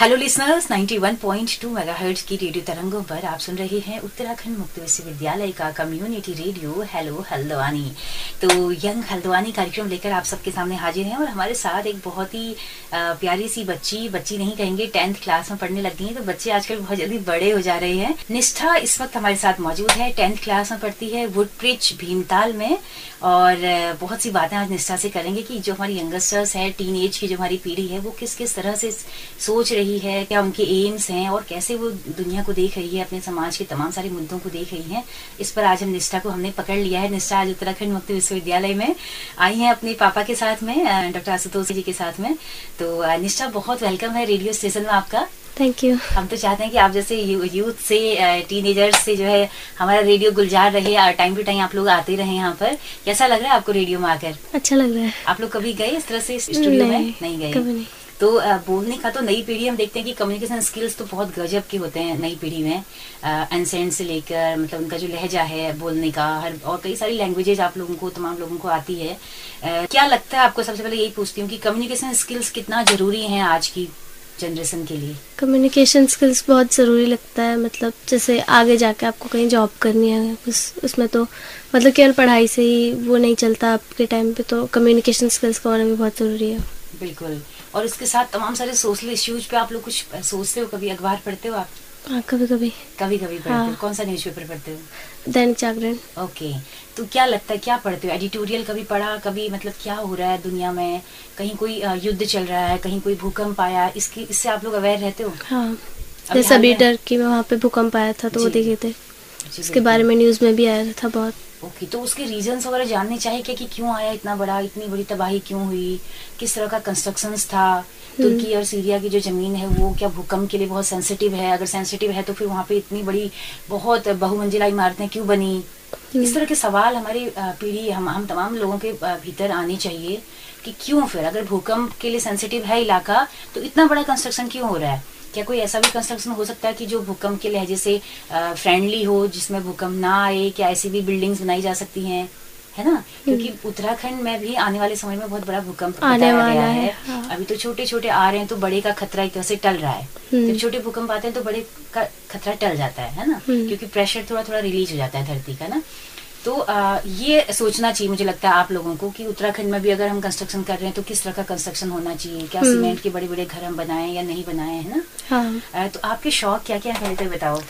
Hello listeners 91.2 megahertz की radio तरंगों पर आप सुन रहे हैं उत्तराखंड मुक्त विश्वविद्यालय का कम्युनिटी रेडियो हेलो हल्द्वानी। तो यंग हल्द्वानी कार्यक्रम लेकर आप सबके सामने हाजिर हैं और हमारे साथ एक बहुत ही प्यारी सी बच्ची बच्ची नहीं कहेंगे टेंथ क्लास में पढ़ने लग गई है तो बच्चे आजकल बहुत जल्दी बड़े हो जा रहे हैं। निष्ठा इस वक्त हमारे साथ मौजूद है टेंथ क्लास में पढ़ती है वुडप्रिच भीमताल में। और बहुत सी बातें आज निष्ठा से करेंगे कि जो हमारी यंगस्टर्स है टीन की जो हमारी पीढ़ी है, वो किस किस तरह से सोच रही है क्या उनके एम्स हैं और कैसे वो दुनिया को देख रही है अपने समाज के तमाम सारे मुद्दों को देख रही है। इस पर आज हम निष्ठा को हमने पकड़ लिया है। निष्ठा आज उत्तराखंड मुक्त विश्वविद्यालय में आई है अपने पापा के साथ में डॉक्टर आशुतोष जी के साथ में। तो निष्ठा बहुत वेलकम है रेडियो स्टेशन में आपका। थैंक यू हम तो चाहते हैं कि आप जैसे यूथ से टीनेजर्स से जो है हमारा रेडियो गुलजार रहे टाइम टू टाइम आप लोग आते रहे यहाँ पर। कैसा लग रहा है आपको रेडियो में आकर? अच्छा लग रहा है। आप लोग कभी गए इस तरह से स्टूडियो में? नहीं गए। कभी नहीं। तो बोलने का तो नई पीढ़ी हम देखते हैं कि कम्युनिकेशन स्किल्स तो बहुत गजब के होते हैं नई पीढ़ी में एनसेंट से लेकर मतलब उनका जो लहजा है बोलने का हर और कई सारी लैंग्वेजेज आप लोगों को तमाम लोगों को आती है। आ, क्या लगता है आपको सबसे पहले यही पूछती हूँ कि कम्युनिकेशन स्किल्स कितना ज़रूरी है आज की जनरेशन के लिए? कम्युनिकेशन स्किल्स बहुत ज़रूरी लगता है मतलब जैसे आगे जाके आपको कहीं जॉब करनी है उस उसमें तो मतलब केवल पढ़ाई से ही वो नहीं चलता आपके टाइम पे तो कम्युनिकेशन स्किल्स का होना भी बहुत ज़रूरी है। बिल्कुल। और इसके साथ तमाम सारे सोशल इश्यूज़ पे आप लोग कुछ सोचते हो? कभी अखबार पढ़ते हो आप? हाँ कभी कभी कभी कभी पढ़ते हाँ। हो। कौन सा न्यूज़पेपर पढ़ते हो? दैनिक जागरण। ओके तो क्या लगता है क्या पढ़ते हो? एडिटोरियल कभी पढ़ा? कभी मतलब क्या हो रहा है दुनिया में? कहीं कोई युद्ध चल रहा है कहीं कोई भूकंप आया इसकी इससे आप लोग अवेयर रहते हो? हाँ। जैसे अभी टर्की में वहाँ पे भूकंप आया था तो वो देखे थे। उसके बारे में न्यूज़ में भी आया था बहुत। ओके तो उसके रीजंस वगैरह जानने चाहिए क्या कि क्यों आया इतना बड़ा इतनी बड़ी तबाही क्यों हुई किस तरह का कंस्ट्रक्शन था तुर्की हम्म। और सीरिया की जो ज़मीन है वो क्या भूकंप के लिए बहुत सेंसिटिव है अगर सेंसिटिव है तो फिर वहाँ पे इतनी बड़ी बहुत बहुमंजिला इमारतें क्यों बनी हम्म। इस तरह के सवाल हमारी पीढ़ी हम हम तमाम लोगों के भीतर आने चाहिए कि क्यों फिर अगर भूकंप के लिए सेंसिटिव है इलाका तो इतना बड़ा कंस्ट्रक्शन क्यों हो रहा है क्या कोई ऐसा भी कंस्ट्रक्शन हो सकता है कि जो भूकंप के लहजे से फ्रेंडली हो जिसमें भूकंप ना आए क्या ऐसी भी बिल्डिंग्स बनाई जा सकती हैं है ना क्योंकि हम्म। उत्तराखंड में भी आने वाले समय में बहुत बड़ा भूकंप आने वाला है, है। हाँ। अभी तो छोटे छोटे आ रहे हैं तो बड़े का खतरा एक तरह से टल रहा है हम्म। जब छोटे भूकंप आते हैं तो बड़े का खतरा टल जाता है है ना हम्म। क्योंकि प्रेशर थोड़ा थोड़ा रिलीज़ हो जाता है धरती का ना तो आ, ये सोचना चाहिए मुझे लगता है आप लोगों को कि उत्तराखंड में भी अगर हम कंस्ट्रक्शन कर रहे हैं तो किस तरह का कंस्ट्रक्शन होना चाहिए? क्या सीमेंट के बड़े बड़े घर हम बनाए या नहीं बनाए है ना? हाँ। आ, तो आपके शौक क्या क्या है बताओ।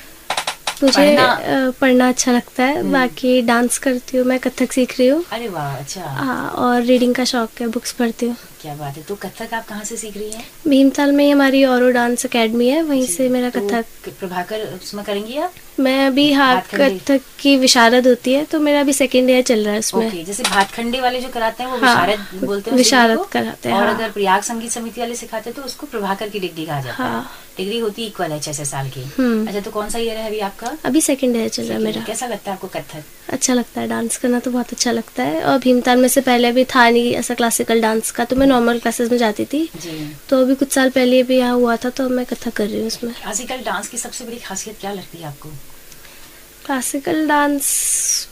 मुझे पढ़ना, पढ़ना अच्छा लगता है। हम्म। बाकी डांस करती हूँ मैं कथक सीख रही हूँ। अरे वाह अच्छा। हाँ और रीडिंग का शौक है बुक्स पढ़ती हूँ। क्या बात है? तो कथक आप कहाँ से सीख रही हैं? भीमताल में हमारी और डांस अकेडमी है वहीं से मेरा तो कथक। प्रभाकर उसमें करेंगी आप? मैं अभी हाँ कथक की विशारद होती है तो मेरा अभी सेकेंड ईयर चल रहा है उसमें। जैसे भातखंडे वाले जो कराते हैं वो हाँ, विशारद बोलते हैं विशारद कराते हैं और हाँ। अगर प्रयाग संगीत समिति वाले सिखाते हैं तो उसको प्रभाकर की डिग्री कहा जाता है। हाँ। डिग्री होती इक्वल है छह छह साल की। हम्म। अच्छा तो कौन सा ईयर है अभी आपका? अभी सेकंड ईयर चल रहा है मेरा। कैसा लगता है आपको कथक? अच्छा लगता है डांस करना तो बहुत अच्छा लगता है। और भीमताल में से पहले अभी था नहीं ऐसा क्लासिकल डांस का तो मैं नॉर्मल क्लासेस में जाती थी। तो अभी कुछ साल पहले भी यहाँ हुआ था तो मैं कथा कर रही हूँ उसमें। क्लासिकल डांस की सबसे बड़ी खासियत क्या लगती है आपको? क्लासिकल डांस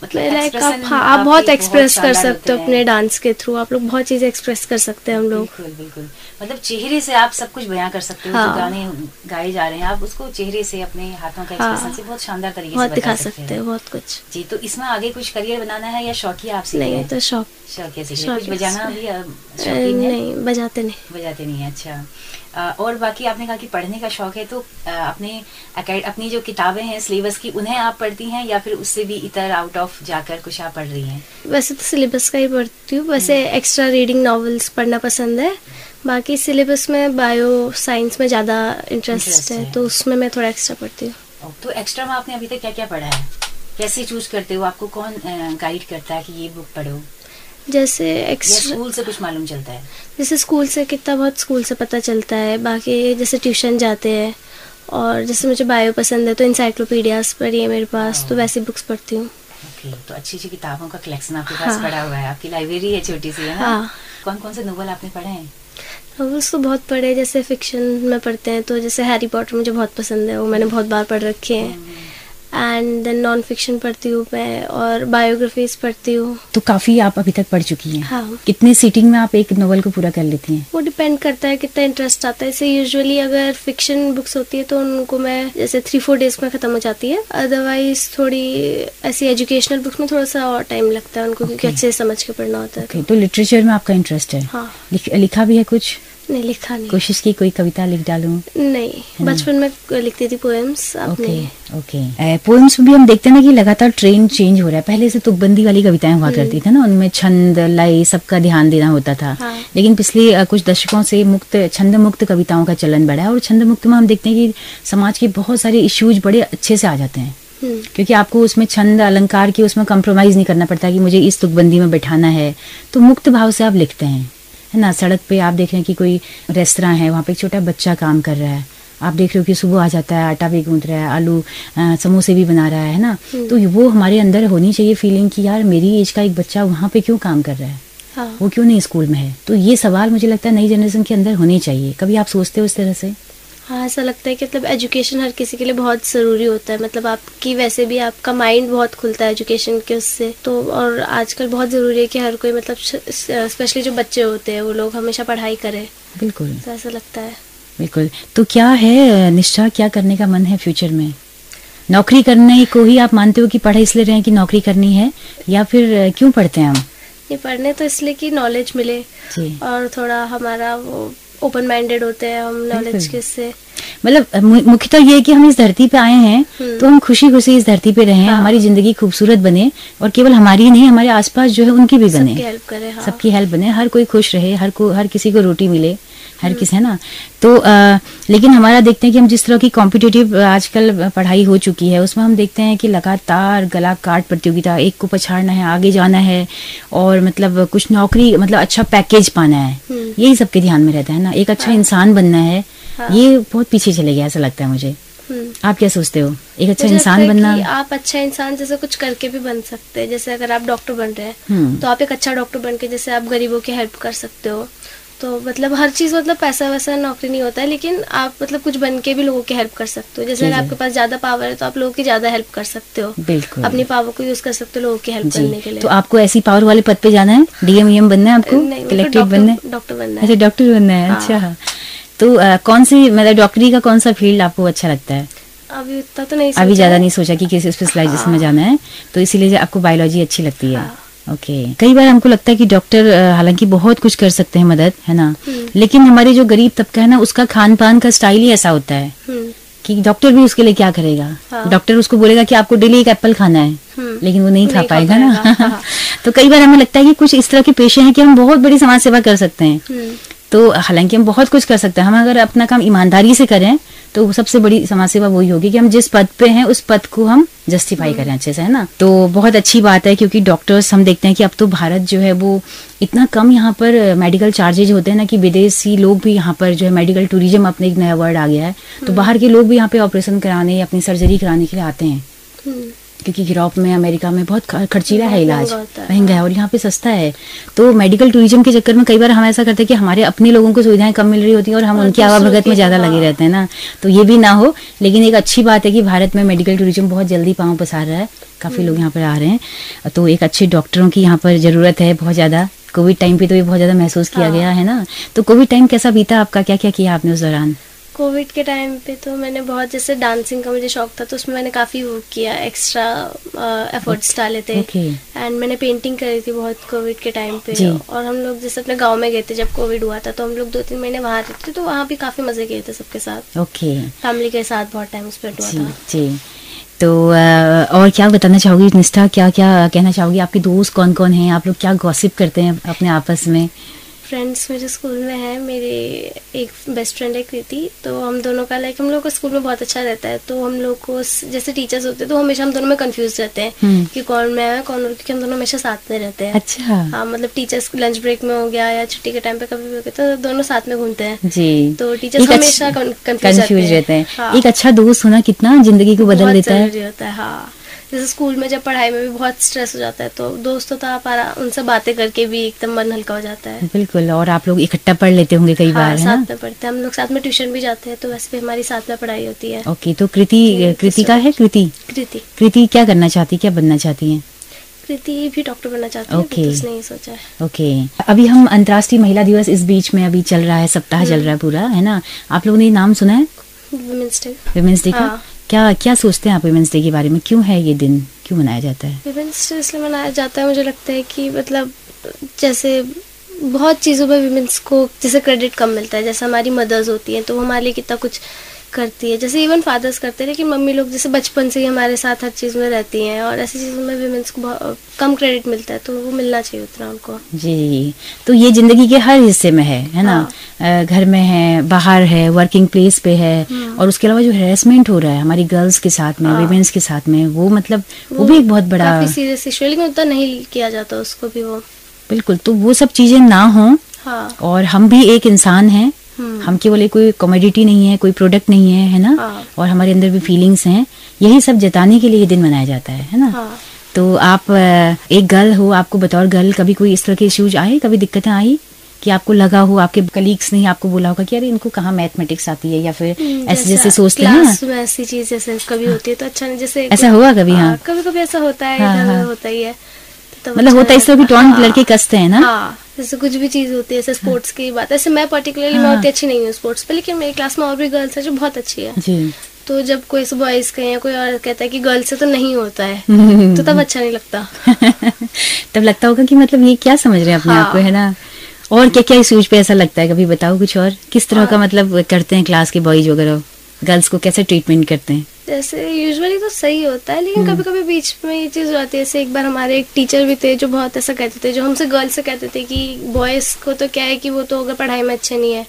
मतलब लाइक आप हाँ आप बहुत एक्सप्रेस कर सकते हो अपने डांस के थ्रू आप लोग बहुत चीज़ें एक्सप्रेस कर सकते हैं हम लोग। बिल्कुल बिल्कुल। मतलब चेहरे से आप सब कुछ बयां कर सकते हो हाँ। जो गाने गाए जा रहे हैं आप उसको चेहरे से अपने हाथों का एक्सप्रेशन हाँ। से बहुत शानदार तरीके बहुत से दिखा सकते हैं। बहुत कुछ। जी तो इसमें आगे कुछ करियर बनाना है या शौकिया आप नहीं तो शौक शौकिया कुछ बजाना भी नहीं बजाते नहीं। बजाते नहीं अच्छा। और बाकी आपने कहा कि पढ़ने का शौक है तो अपने अपनी जो किताबें हैं सिलेबस की उन्हें आप पढ़ती हैं या फिर उससे भी इतर आउट ऑफ़ जाकर कुछ आप पढ़ रही हैं? वैसे तो सिलेबस का ही पढ़ती हूँ वैसे एक्स्ट्रा रीडिंग नॉवेल्स पढ़ना पसंद है बाकी सिलेबस में बायो साइंस में ज़्यादा इंटरेस्ट है तो उसमें मैं थोड़ा एक्स्ट्रा पढ़ती हूँ। तो एक्स्ट्रा में आपने अभी तक क्या क्या पढ़ा है? कैसे चूज़ करते हो? आपको कौन गाइड करता है कि ये बुक पढ़ो? जैसे स्कूल से कुछ मालूम चलता है? जैसे स्कूल से कितना बहुत स्कूल से पता चलता है। बाकी जैसे ट्यूशन जाते हैं और जैसे मुझे बायो पसंद है तो इंसाइक्लोपीडियाज पढ़ी है मेरे पास तो वैसी बुक्स पढ़ती हूँ। ओके तो अच्छी अच्छी किताबों का कलेक्शन आपके पास हाँ। पड़ा हुआ है। आपकी लाइब्रेरी है छोटी सी है ना? हाँ। कौन कौन से नोवेल आपने पढ़े हैं? नॉवेल्स तो बहुत पढ़े जैसे फिक्शन में पढ़ते हैं तो जैसे हैरी पॉटर मुझे बहुत पसंद है वो मैंने बहुत बार पढ़ रखे हैं। एंड देन नॉन फिक्शन पढ़ती हूँ मैं और बायोग्राफीज पढ़ती हूँ। तो काफ़ी आप अभी तक पढ़ चुकी हैं। हाँ। कितने सीटिंग में आप एक नोवेल को पूरा कर लेती हैं? वो डिपेंड करता है कितना इंटरेस्ट आता है। इसे यूजुअली अगर फिक्शन बुक्स होती है तो उनको मैं जैसे थ्री फोर डेज़ में खत्म हो जाती है। अदरवाइज़ थोड़ी ऐसी एजुकेशनल बुक्स में थोड़ा सा और टाइम लगता है उनको okay. क्योंकि अच्छे से समझ के पढ़ना होता है। ओके तो लिटरेचर में आपका इंटरेस्ट है। हाँ। लिख, लिखा भी है कुछ? नहीं लिखा नहीं। कोशिश की कोई कविता लिख डालूं? नहीं बचपन में लिखती थी पोएम्स ओके ओके। पोएम्स में भी हम देखते हैं ना कि लगातार ट्रेंड चेंज हो रहा है। पहले से तुकबंदी वाली कविताएँ हुआ करती थी ना उनमें छंद लय सबका ध्यान देना होता था। हाँ। लेकिन पिछले कुछ दशकों से मुक्त छंद मुक्त कविताओं का चलन बढ़ा है और छंद मुक्त में हम देखते हैं कि समाज के बहुत सारे इश्यूज़ बड़े अच्छे से आ जाते हैं। हम्म, क्योंकि आपको उसमें छंद अलंकार की उसमें कंप्रोमाइज नहीं करना पड़ता कि मुझे इस तुकबंदी में बैठाना है। तो मुक्त भाव से आप लिखते हैं। है ना सड़क पे आप देख रहे हैं कि कोई रेस्तरा है वहाँ पे एक छोटा बच्चा काम कर रहा है। आप देख रहे हो कि सुबह आ जाता है आटा भी गूंद रहा है आलू समोसे भी बना रहा है है ना तो वो हमारे अंदर होनी चाहिए फीलिंग कि यार मेरी एज का एक बच्चा वहाँ पे क्यों काम कर रहा है? हाँ। वो क्यों नहीं स्कूल में है? तो ये सवाल मुझे लगता है नई जनरेशन के अंदर होने चाहिए। कभी आप सोचते हो इस तरह से? हाँ ऐसा लगता है कि मतलब एजुकेशन हर किसी के लिए बहुत ज़रूरी होता है। मतलब आपकी वैसे भी आपका माइंड बहुत खुलता है एजुकेशन के उससे। तो और आजकल बहुत ज़रूरी है कि हर कोई मतलब स्पेशली जो बच्चे होते हैं वो लोग हमेशा पढ़ाई करें। बिल्कुल। तो ऐसा लगता है। बिल्कुल। तो क्या है निष्ठा क्या करने का मन है फ्यूचर में? नौकरी करने को ही आप मानते हो कि पढ़े इसलिए रहे कि नौकरी करनी है? या फिर क्यों पढ़ते हैं हम? ये पढ़ने तो इसलिए कि नॉलेज मिले। और थोड़ा हमारा वो ओपन माइंडेड होते हैं हम नॉलेज के से मतलब अ, तो मुख्यतः ये है कि हम इस धरती पे आए हैं हम्म। तो हम खुशी खुशी इस धरती पे रहें हाँ। हमारी ज़िंदगी खूबसूरत बने और केवल हमारी ही नहीं हमारे आसपास जो है उनकी भी बने। सबकी हेल्प करें हाँ। सबकी हेल्प बने हर कोई खुश रहे हर को हर किसी को रोटी मिले। हर किस है ना? तो आ, लेकिन हमारा देखते हैं कि हम जिस तरह की कॉम्पिटेटिव आजकल पढ़ाई हो चुकी है उसमें हम देखते हैं कि लगातार गला काट प्रतियोगिता एक को पछाड़ना है आगे जाना है और मतलब कुछ नौकरी मतलब अच्छा पैकेज पाना है। हम्म। यही सबके ध्यान में रहता है ना? एक अच्छा इंसान बनना है हाँ। ये बहुत पीछे चले गया ऐसा लगता है मुझे। हम्म। आप क्या सोचते हो? एक अच्छा इंसान है बनना आप अच्छा इंसान जैसे कुछ करके भी बन सकते हैं जैसे अगर आप डॉक्टर बन रहे हैं हम्म। तो आप एक अच्छा डॉक्टर बन के जैसे आप गरीबों की हेल्प कर सकते हो तो मतलब हर चीज़ मतलब पैसा वैसा नौकरी नहीं होता है लेकिन आप मतलब कुछ बन के भी लोगों की हेल्प कर सकते हो। जैसे अगर आपके पास ज़्यादा पावर है तो आप लोगों की ज़्यादा हेल्प कर सकते हो। बिल्कुल। अपनी पावर को यूज़ कर सकते हो लोगों की हेल्प करने के लिए। तो आपको ऐसी पावर वाले पद पे जाना है? डीएम ईएम बनना है आपको? कलेक्टेड बनना है? डॉक्टर बनना अच्छा है डॉक्टर बनना है। हाँ। अच्छा तो कौन सी मतलब डॉक्टरी का कौन सा फ़ील्ड आपको अच्छा लगता है? अभी उतना तो नहीं अभी ज़्यादा नहीं सोचा कि किस स्पेशलाइजेशन हाँ। में जाना है। तो इसीलिए आपको बायोलॉजी अच्छी लगती है। ओके कई बार हमको लगता है कि डॉक्टर हालाँकि बहुत कुछ कर सकते हैं मदद है ना हम्म। लेकिन हमारे जो गरीब तबका है ना उसका खान पान का स्टाइल ही ऐसा होता है हम्म, कि डॉक्टर भी उसके लिए क्या करेगा हाँ। डॉक्टर उसको बोलेगा कि आपको डेली एक एप्पल खाना है हम्म। लेकिन वो नहीं खा नहीं खा पाएगा ना हाँ। तो कई बार हमें लगता है कि कुछ इस तरह के पेशे हैं कि हम बहुत बड़ी समाज सेवा कर सकते हैं तो हालाँकि हम बहुत कुछ कर सकते हैं हम अगर अपना काम ईमानदारी से करें तो सबसे बड़ी समाज सेवा वही होगी कि हम जिस पद पे हैं उस पद को हम जस्टिफाई करें अच्छे से है ना? तो बहुत अच्छी बात है क्योंकि डॉक्टर्स हम देखते हैं कि अब तो भारत जो है वो इतना कम यहाँ पर मेडिकल चार्जेज होते हैं ना कि विदेशी लोग भी यहाँ पर जो है मेडिकल टूरिज़्म अपने एक नया वर्ड आ गया है। तो बाहर के लोग भी यहाँ पे ऑपरेशन कराने अपनी सर्जरी कराने के लिए आते हैं। हम्म, क्योंकि यूरोप में अमेरिका में बहुत खर्चीला है इलाज। महँगा है, और यहाँ पे सस्ता है। तो मेडिकल टूरिज़्म के चक्कर में कई बार हम ऐसा करते हैं कि हमारे अपने लोगों को सुविधाएँ कम मिल रही होती हैं और हम उनकी आवाभगत में ज़्यादा हाँ। लगे रहते हैं ना। तो ये भी ना हो लेकिन एक अच्छी बात है कि भारत में मेडिकल टूरिज़्म बहुत जल्दी पाँव पसार रहा है। काफ़ी लोग यहाँ पर आ रहे हैं। तो एक अच्छे डॉक्टरों की यहाँ पर ज़रूरत है बहुत ज़्यादा। कोविड टाइम पे तो ये बहुत ज़्यादा महसूस किया हाँ। गया है ना। तो कोविड टाइम कैसा बीता आपका? क्या क्या किया आपने उस दौरान? कोविड के टाइम पे तो मैंने बहुत जैसे डांसिंग का मुझे शौक था तो उसमें मैंने काफ़ी वो किया एक्स्ट्रा एफर्ट्स डाले थे। एंड मैंने पेंटिंग करी थी बहुत कोविड के टाइम पे। और हम लोग जैसे अपने गाँव में गए थे जब कोविड हुआ था तो हम लोग दो तीन महीने वहाँ रहते थे तो वहाँ भी काफ़ी मज़े किए थे सबके साथ। ओके फैमिली के साथ बहुत टाइम स्पेंड हुआ था। जी। तो और क्या बताना चाहोगी निष्ठा क्या क्या कहना चाहोगी? आपके दोस्त कौन कौन हैं? आप लोग क्या गॉसिप करते हैं अपने आपस में? फ्रेंड्स मेरे स्कूल में है मेरे एक बेस्ट फ्रेंड है कृति तो हम दोनों का लाइक हम लोग को स्कूल में बहुत अच्छा रहता है तो हम लोग को जैसे टीचर्स होते हैं तो हमेशा हम दोनों में कंफ्यूज रहते हैं हम्म। कि कौन मैं है कौन और क्योंकि हम दोनों हमेशा साथ में रहते हैं। अच्छा। हाँ मतलब टीचर्स लंच ब्रेक में हो गया या छुट्टी के टाइम पे कभी भी हो गया तो दोनों साथ में घूमते हैं। जी। तो टीचर्स हमेशा कंफ्यूज रहते हैं। हाँ। एक अच्छा दोस्त होना कितना ज़िंदगी को बदल देता है हाँ। जैसे स्कूल में जब पढ़ाई में भी बहुत स्ट्रेस हो जाता है तो दोस्तों तो आप उनसे बातें करके भी एकदम मन हल्का हो जाता है। बिल्कुल और आप लोग इकट्ठा पढ़ लेते होंगे कई हाँ, बार साथ में पढ़ते हैं। हम लोग साथ में ट्यूशन भी जाते हैं तो वैसे भी हमारी साथ में पढ़ाई होती है। ओके तो कृति जी, कृतिका है? कृति? कृति। कृति क्या करना चाहती है क्या बनना चाहती है? कृति भी डॉक्टर बनना चाहती है। तो उसने सोचा है। ओके। अभी हम अंतर्राष्ट्रीय महिला दिवस इस बीच में अभी चल रहा है सप्ताह हम्म। चल रहा है पूरा है ना? आप लोगों ने नाम सुना है? वुमेन्स डे वुमेन्स डे का? हाँ। क्या क्या सोचते हैं आप वीमेंस डे के बारे में? क्यों है ये दिन? क्यों मनाया जाता है? वीमेंस डे इसलिए मनाया जाता है, मुझे लगता है कि मतलब जैसे बहुत चीज़ों में वीमेंस को जैसे क्रेडिट कम मिलता है, जैसे हमारी मदर्स होती हैं तो वो हमारे लिए कितना कुछ करती है जैसे इवन फादर्स करते हैं लेकिन मम्मी लोग जैसे बचपन से ही हमारे साथ हर चीज़ में रहती हैं और ऐसी चीज़ों में वुमेन्स को कम क्रेडिट मिलता है तो वो मिलना चाहिए उतना उनको जी तो ये ज़िंदगी के हर हिस्से में है है ना हाँ। घर में है बाहर है वर्किंग प्लेस पे है हम्म। और उसके अलावा जो हेरासमेंट हो रहा है हमारी गर्ल्स के साथ में हाँ। वुमेन्स के साथ में वो मतलब वो भी एक बहुत बड़ा सीरियस इशू है लेकिन उतना नहीं किया जाता उसको भी वो बिल्कुल तो वो सब चीज़ें ना हो हाँ और हम भी एक इंसान हैं। हम केवल एक कोई कमोडिटी नहीं है कोई प्रोडक्ट नहीं है है ना? हाँ। और हमारे अंदर भी फीलिंग्स हैं। यही सब जताने के लिए ये दिन मनाया जाता है है ना? हाँ। तो आप एक गर्ल हो आपको बतौर गर्ल कभी कोई इस तरह के इश्यूज़ आए? कभी दिक्कतें आई कि आपको लगा हो आपके कलीग्स ने आपको बोला होगा कि अरे इनको कहाँ मैथमेटिक्स आती है या फिर हम्म, ऐसे जैसे सोचते हैं ना? ऐसी चीज़ जैसे कभी होती है तो अच्छा नहीं जैसे ऐसा हुआ कभी, हाँ? कभी कभी ऐसा होता है हाँ, हाँ। होता ही है। तो मतलब अच्छा होता है इस तरह की टॉन्ट हाँ, लड़के कसते हैं ना? हाँ। जैसे कुछ भी चीज़ होती है जैसे स्पोर्ट्स की बात ऐसे मैं पर्टिकुलरली मैं हाँ। उतनी अच्छी नहीं हूँ स्पोर्ट्स पे लेकिन मेरी क्लास में और भी गर्ल्स है जो बहुत अच्छी है। जी। तो जब कोई बॉयज़ कहे या कोई और कहता है कि गर्ल्स से तो नहीं होता है तो तब अच्छा नहीं लगता। तब लगता होगा कि मतलब ये क्या समझ रहे हैं अपने हाँ। आप को है ना? और क्या क्या इश्यूज़ पे ऐसा लगता है? कभी बताओ कुछ और। किस तरह का हाँ। मतलब करते हैं क्लास के बॉयज़ वगैरह? गर्ल्स को कैसे ट्रीटमेंट करते हैं जैसे यूजुअली तो सही होता है लेकिन हम्म। कभी कभी बीच में ये चीज़ हो जाती है जैसे एक बार हमारे एक टीचर भी थे जो बहुत ऐसा कहते थे जो हमसे गर्ल्स से कहते थे कि बॉयज़ को तो क्या है कि वो तो अगर पढ़ाई में अच्छे नहीं है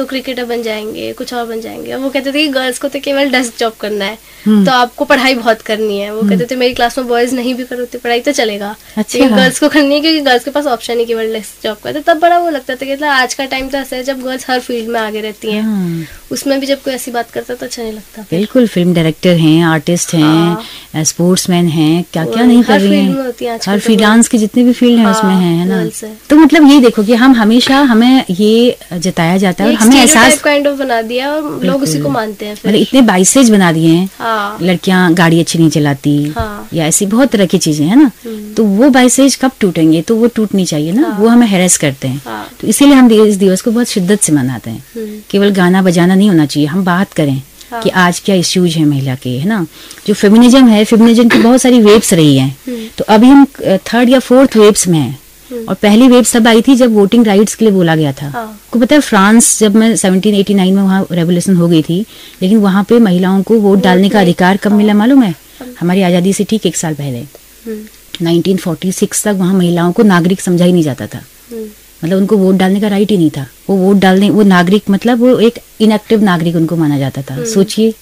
तो क्रिकेटर बन जाएँगे कुछ और बन जाएँगे। वो कहते थे कि गर्ल्स को तो केवल डेस्क जॉब करना है। हम्म। तो आपको पढ़ाई बहुत करनी है। वो कहते थे मेरी क्लास में बॉयज़ नहीं भी करोगे पढ़ाई तो चलेगा। अच्छा। गर्ल्स को करनी है क्योंकि गर्ल्स के पास ऑप्शन ही केवल डेस्क जॉब का तो तब बड़ा वो लगता था कि मतलब आज का टाइम तो ऐसा है जब गर्ल्स हर फ़ील्ड में आगे रहती हैं। हाँ, उसमें भी जब कोई ऐसी बात करता तो अच्छा नहीं लगता। बिल्कुल फ़िल्म डायरेक्टर हैं आर्टिस्ट हैं। स्पोर्ट्समैन हैं क्या क्या नहीं कर रही हैं? हर तो फ्रीलांस के जितने भी फ़ील्ड हैं हाँ, उसमें हैं है ना? तो मतलब ये देखो कि हम हमेशा हमें ये जताया जाता है हमें एहसास काइंड ऑफ़ बना दिया और लोग उसी को मानते हैं मतलब इतने बाइसेज बना दिए हैं। हाँ। लड़कियाँ गाड़ी अच्छी नहीं चलाती हाँ। या ऐसी बहुत तरह की चीज़ें है ना? हम्म। तो वो बाइसेज कब टूटेंगे? तो वो टूटनी चाहिए ना। वो हमें हेरेस करते हैं। हाँ। तो इसीलिए हम इस दिवस को बहुत शिद्दत से मनाते हैं। हम्म, केवल गाना बजाना नहीं होना चाहिए हम बात करें। हाँ। कि आज क्या इश्यूज़ है महिला के है ना? जो फेमिनिज्म है फेमिनिज्म की बहुत सारी वेव्स रही हैं। हम्म। तो अभी हम थर्ड या फोर्थ वेव्स में हैं। हम्म। और पहली वेव तब आई थी जब वोटिंग राइट्स के लिए बोला गया था। हाँ। आपको पता है फ्रांस जब मैं 1789 में वहाँ रेवोल्यूशन हो गई थी लेकिन वहाँ पे महिलाओं को वोट डालने का अधिकार कब हाँ। मिला मालूम है? हमारी आज़ादी से ठीक एक साल पहले। हम्म, 1946 तक वहाँ महिलाओं को नागरिक समझा ही नहीं जाता था। हम्म, मतलब उनको वोट डालने का राइट ही नहीं था। वो वोट डालने वो नागरिक मतलब वो एक इनएक्टिव नागरिक उनको माना जाता था। सोचिए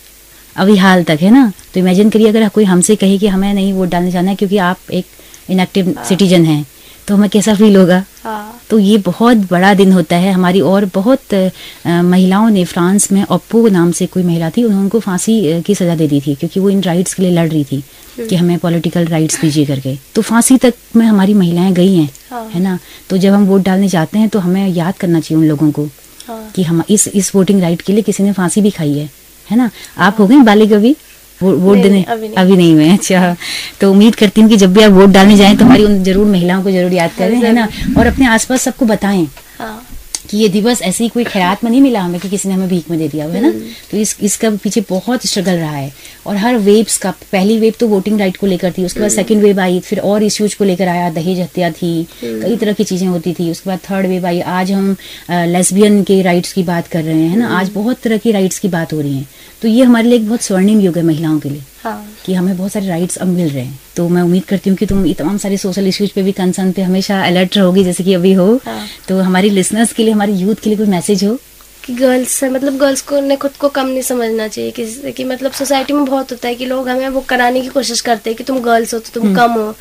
अभी हाल तक है ना? तो इमेजिन करिए अगर कोई हमसे कहे कि हमें नहीं वोट डालने जाना है क्योंकि आप एक इनएक्टिव सिटीजन हैं। तो हमें कैसा फील होगा? हाँ। तो ये बहुत बड़ा दिन होता है। हमारी और बहुत महिलाओं ने फ्रांस में ओप्पो नाम से कोई महिला थी उन्होंने उनको फांसी की सजा दे दी थी क्योंकि वो इन राइट्स के लिए लड़ रही थी कि हमें पॉलिटिकल राइट्स दीजिए करके तो फांसी तक में हमारी महिलाएँ गई हैं हाँ। है ना? तो जब हम वोट डालने जाते हैं तो हमें याद करना चाहिए उन लोगों को हाँ। कि हम इस इस वोटिंग राइट के लिए किसी ने फांसी भी खाई है है ना? आप हो। गए बालिग अभी वो, वोट देने अभी नहीं। अभी नहीं हुए अच्छा। तो उम्मीद करती हूँ कि जब भी आप वोट डालने जाएँ तो हमारी उन ज़रूर महिलाओं को ज़रूर याद करें है ना? और अपने आसपास सबको बताएँ हाँ। कि ये दिवस ऐसे ही कोई खैरात में नहीं मिला हमें कि किसी ने हमें भीख में दे दिया हो, है ना? तो इस इसका पीछे बहुत स्ट्रगल रहा है। और हर वेव्स का पहली वेव तो वोटिंग राइट को लेकर थी उसके बाद सेकंड वेव आई फिर और इश्यूज़ को लेकर आया दहेज हत्या थी कई तरह की चीज़ें होती थी उसके बाद थर्ड वेव आई आज हम लेस्बियन के राइट्स की बात कर रहे हैं ना? आज बहुत तरह की राइट्स की बात हो रही है। तो ये हमारे लिए एक बहुत स्वर्णिम युग है महिलाओं के लिए हाँ। कि हमें बहुत सारे राइट्स अब मिल रहे हैं। तो मैं उम्मीद करती हूँ कि तुम तमाम सारे सोशल इश्यूज़ पे भी कंसर्न पे हमेशा अलर्ट रहोगी जैसे कि अभी हो। हाँ। तो हमारी लिसनर्स के लिए हमारे यूथ के लिए कोई मैसेज हो? कि गर्ल्स है। मतलब गर्ल्स को ने खुद को कम नहीं समझना चाहिए किसी से कि मतलब सोसाइटी में बहुत होता है कि लोग हमें वो कराने की कोशिश करते हैं कि तुम गर्ल्स हो तो तुम कम हो।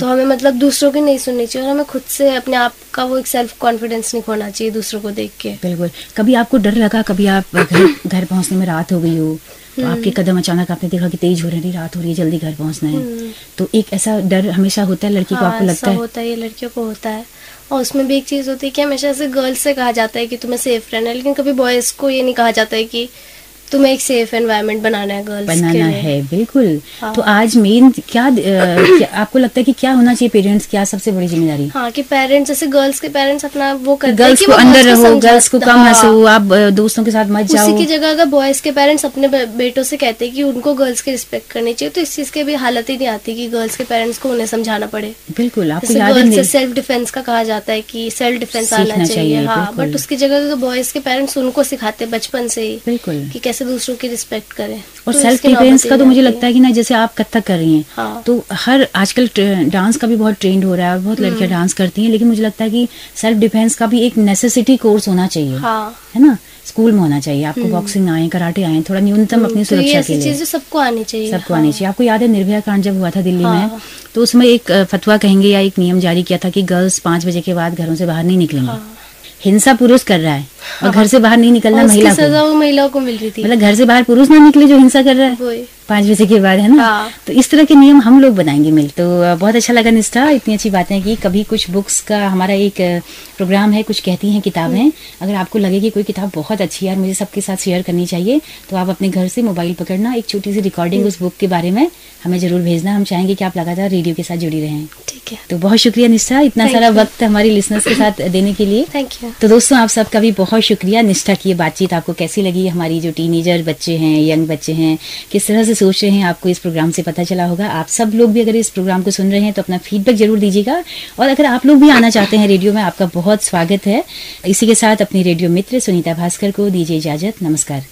तो हमें मतलब दूसरों की नहीं सुननी चाहिए और हमें खुद से अपने आप का वो एक सेल्फ कॉन्फिडेंस नहीं खोना चाहिए दूसरों को देख के। बिल्कुल। कभी आपको डर लगा? कभी आप घर घर पहुँचने में रात हो गई हो? तो आपके कदम अचानक आपने देखा कि तेज हो रहे हैं रात हो रही है जल्दी घर पहुँचना है। तो एक ऐसा डर हमेशा होता है लड़की को हाँ, आपको लगता है? होता है ये लड़कियों को होता है। और उसमें भी एक चीज़ होती है कि हमेशा से गर्ल्स से कहा जाता है कि तुम्हें सेफ़ रहना है लेकिन कभी बॉयज़ को ये नहीं कहा जाता है कि तुम्हें एक सेफ़ एनवायरनमेंट बनाना है गर्ल्स बनाना है बिल्कुल। हाँ। तो आज मेन क्या, क्या आपको लगता है कि क्या होना चाहिए पेरेंट्स क्या सबसे बड़ी ज़िम्मेदारी। हाँ कि पेरेंट्स जैसे गर्ल्स के पेरेंट्स अपना वो करते गर्ल्स को अंदर रहो गर्ल्स को कम हाँ। हंसो आप दोस्तों के साथ मत उसी जाओ। की जगह अगर बॉयज़ के पेरेंट्स अपने बेटों से कहते हैं कि उनको गर्ल्स की रिस्पेक्ट करनी चाहिए तो इस चीज़ की भी हालत ही नहीं आती कि गर्ल्स के पेरेंट्स को उन्हें समझाना पड़े। बिल्कुल आपको याद है सेल्फ डिफेंस का कहा जाता है कि सेल्फ डिफेंस आना चाहिए, हाँ बट उसकी जगह बॉयज़ के पेरेंट्स उनको सिखाते हैं बचपन से ही बिल्कुल। कि कैसे दूसरों की रिस्पेक्ट करें। और तो सेल्फ डिफेंस का तो मुझे लगता है। कि ना जैसे आप कथक कर रही हैं हाँ। तो हर आजकल डांस का भी बहुत ट्रेंड हो रहा है और बहुत लड़कियाँ हम्म। डांस करती हैं लेकिन मुझे लगता है कि सेल्फ डिफेंस का भी एक नेसेसिटी कोर्स होना चाहिए। हाँ। है ना? स्कूल में होना चाहिए। आपको बॉक्सिंग आए कराटे आए थोड़ा न्यूनतम अपनी तो सुरक्षा के लिए। सबको आनी चाहिए। सबको हाँ। आनी चाहिए। आपको याद है निर्भया कांड जब हुआ था दिल्ली में हाँ। तो उसमें एक फतवा कहेंगे या एक नियम जारी किया था कि गर्ल्स पाँच बजे के बाद घरों से बाहर नहीं निकलेंगे। हाँ। हिंसा पुरुष कर रहा है। और घर से बाहर नहीं निकलना महिला सजा वो महिलाओं को मिल रही थी। मतलब घर से बाहर पुरुष ना निकले जो हिंसा कर रहा है। पाँच बजे के बाद है ना? हाँ। तो इस तरह के नियम हम लोग बनाएँगे मिल। तो बहुत अच्छा लगा निष्ठा इतनी अच्छी बातें की। कभी कुछ बुक्स का हमारा एक प्रोग्राम है कुछ कहती हैं किताबें। अगर आपको लगे कि कोई किताब बहुत अच्छी है और मुझे सबके साथ शेयर करनी चाहिए तो आप अपने घर से मोबाइल पकड़ना। एक छोटी सी रिकॉर्डिंग उस बुक के बारे में हमें ज़रूर भेजना। हम चाहेंगे कि आप लगातार रेडियो के साथ जुड़ी रहें। ठीक है। तो बहुत शुक्रिया निष्ठा इतना सारा वक्त हमारे लिसनर्स के साथ देने के लिए। थैंक यू तो दोस्तों आप सबका भी बहुत शुक्रिया निष्ठा की ये बातचीत आपको कैसी लगी? हमारी जो टीनेजर बच्चे हैं यंग बच्चे हैं किस तरह से सोच रहे हैं, आपको इस प्रोग्राम से पता चला होगा। आप सब लोग भी अगर इस प्रोग्राम को सुन रहे हैं तो अपना फीडबैक ज़रूर दीजिएगा। और अगर आप लोग भी आना चाहते हैं रेडियो में, आपका बहुत स्वागत है। इसी के साथ अपनी रेडियो मित्र सुनीता भास्कर को, दीजिए इजाज़त। नमस्कार।